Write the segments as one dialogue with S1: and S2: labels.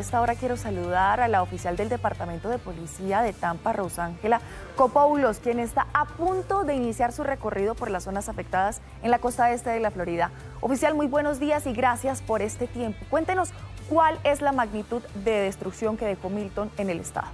S1: esta hora quiero saludar a la oficial del Departamento de Policía de Tampa, Rosángela Copoulos, quien está a punto de iniciar su recorrido por las zonas afectadas en la costa este de la Florida. Oficial, muy buenos días y gracias por este tiempo. Cuéntenos cuál es la magnitud de destrucción que dejó Milton en el estado.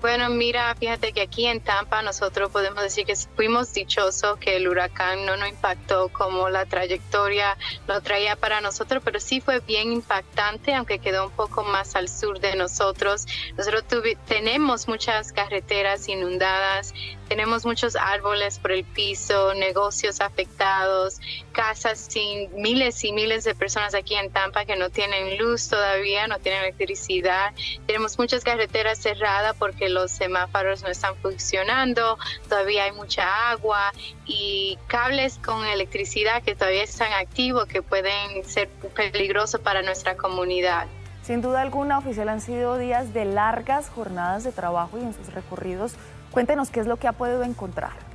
S2: Bueno, mira, fíjate que aquí en Tampa nosotros podemos decir que fuimos dichosos que el huracán no nos impactó como la trayectoria lo traía para nosotros, pero sí fue bien impactante, aunque quedó un poco más al sur de nosotros. Nosotros tenemos muchas carreteras inundadas, tenemos muchos árboles por el piso, negocios afectados, casas sin miles y miles de personas aquí en Tampa que no tienen luz todavía, no tienen electricidad. Tenemos muchas carreteras cerradas porque los semáforos no están funcionando, todavía hay mucha agua y cables con electricidad que todavía están activos que pueden ser peligrosos para nuestra comunidad.
S1: Sin duda alguna, oficial, han sido días de largas jornadas de trabajo y en sus recorridos Cuéntenos qué es lo que ha podido encontrar.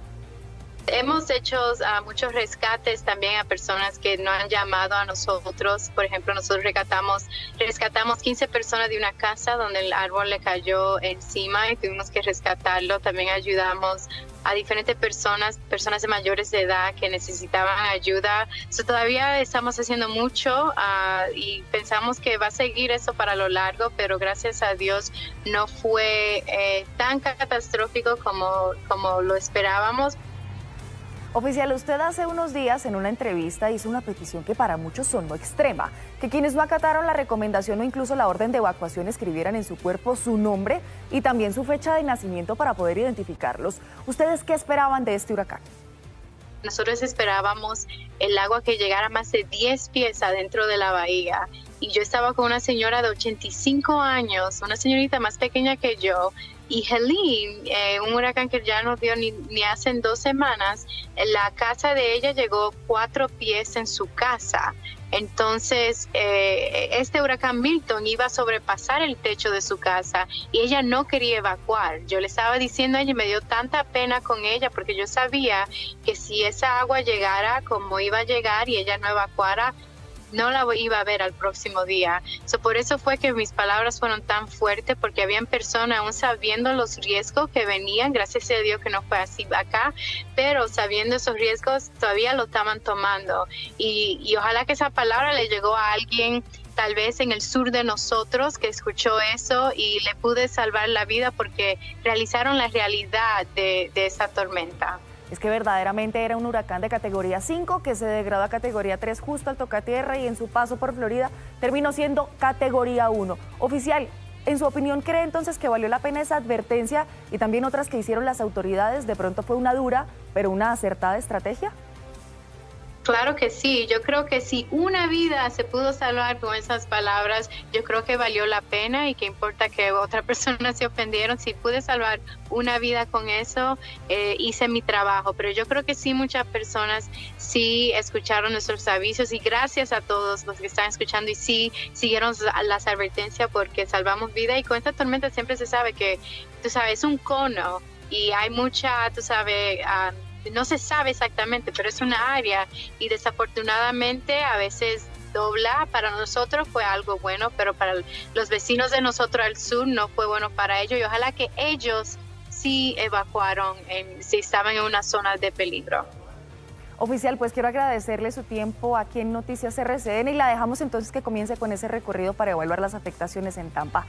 S2: Hemos hecho ah, muchos rescates también a personas que no han llamado a nosotros. Por ejemplo, nosotros rescatamos, rescatamos 15 personas de una casa donde el árbol le cayó encima y tuvimos que rescatarlo. También ayudamos a diferentes personas, personas de mayores de edad que necesitaban ayuda. todavía estamos haciendo mucho ah, y pensamos que va a seguir eso para lo largo, pero gracias a Dios no fue eh, tan catastrófico como, como lo esperábamos.
S1: Oficial, usted hace unos días en una entrevista hizo una petición que para muchos sonó extrema, que quienes no acataron la recomendación o incluso la orden de evacuación escribieran en su cuerpo su nombre y también su fecha de nacimiento para poder identificarlos. ¿Ustedes qué esperaban de este huracán?
S2: Nosotros esperábamos el agua que llegara más de 10 pies adentro de la bahía y yo estaba con una señora de 85 años, una señorita más pequeña que yo, y Helene, eh, un huracán que ya no dio ni, ni hace dos semanas, la casa de ella llegó cuatro pies en su casa. Entonces, eh, este huracán Milton iba a sobrepasar el techo de su casa y ella no quería evacuar. Yo le estaba diciendo a ella, me dio tanta pena con ella porque yo sabía que si esa agua llegara como iba a llegar y ella no evacuara, no la iba a ver al próximo día. por eso fue que mis palabras fueron tan fuertes, porque habían personas aún sabiendo los riesgos que venían, gracias a Dios que no fue así acá, pero sabiendo esos riesgos todavía lo estaban tomando. Y, y ojalá que esa palabra le llegó a alguien tal vez en el sur de nosotros que escuchó eso y le pude salvar la vida porque realizaron la realidad de esa tormenta
S1: es que verdaderamente era un huracán de categoría 5 que se degradó a categoría 3 justo al tocar tierra y en su paso por Florida terminó siendo categoría 1. Oficial, en su opinión, ¿cree entonces que valió la pena esa advertencia y también otras que hicieron las autoridades? ¿De pronto fue una dura, pero una acertada estrategia?
S2: Claro que sí, yo creo que si una vida se pudo salvar con esas palabras, yo creo que valió la pena y que importa que otra persona se ofendieron, si pude salvar una vida con eso, eh, hice mi trabajo, pero yo creo que sí muchas personas sí escucharon nuestros avisos y gracias a todos los que están escuchando y sí siguieron las advertencias porque salvamos vida. Y con esta tormenta siempre se sabe que, tú sabes, es un cono y hay mucha, tú sabes, uh, no se sabe exactamente, pero es una área y desafortunadamente a veces dobla. Para nosotros fue algo bueno, pero para los vecinos de nosotros al sur no fue bueno para ellos y ojalá que ellos sí evacuaron si estaban en una zona de peligro.
S1: Oficial, pues quiero agradecerle su tiempo aquí en Noticias RCN y la dejamos entonces que comience con ese recorrido para evaluar las afectaciones en Tampa.